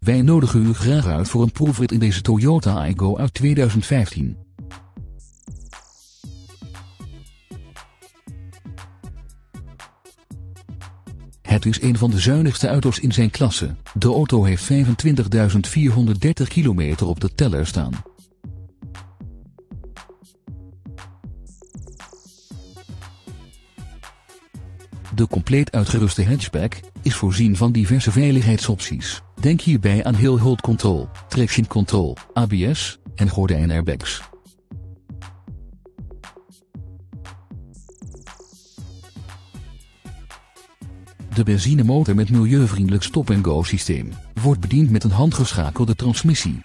Wij nodigen u graag uit voor een proefrit in deze Toyota Aygo uit 2015. Het is een van de zuinigste auto's in zijn klasse. De auto heeft 25.430 kilometer op de teller staan. De compleet uitgeruste hatchback is voorzien van diverse veiligheidsopties. Denk hierbij aan heel hold control, traction control, ABS en gordijn airbags. De benzinemotor met milieuvriendelijk stop-and-go systeem wordt bediend met een handgeschakelde transmissie.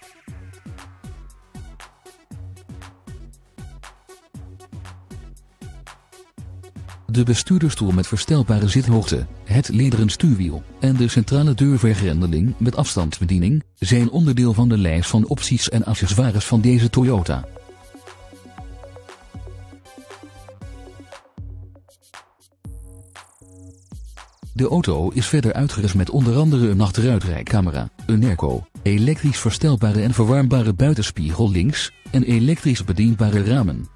De bestuurderstoel met verstelbare zithoogte, het lederen stuurwiel en de centrale deurvergrendeling met afstandsbediening zijn onderdeel van de lijst van opties en accessoires van deze Toyota. De auto is verder uitgerust met onder andere een achteruitrijcamera, een airco, elektrisch verstelbare en verwarmbare buitenspiegel links en elektrisch bedienbare ramen.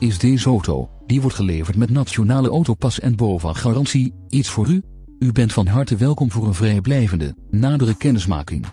Is deze auto, die wordt geleverd met nationale autopas en BOVAG garantie, iets voor u? U bent van harte welkom voor een vrijblijvende, nadere kennismaking.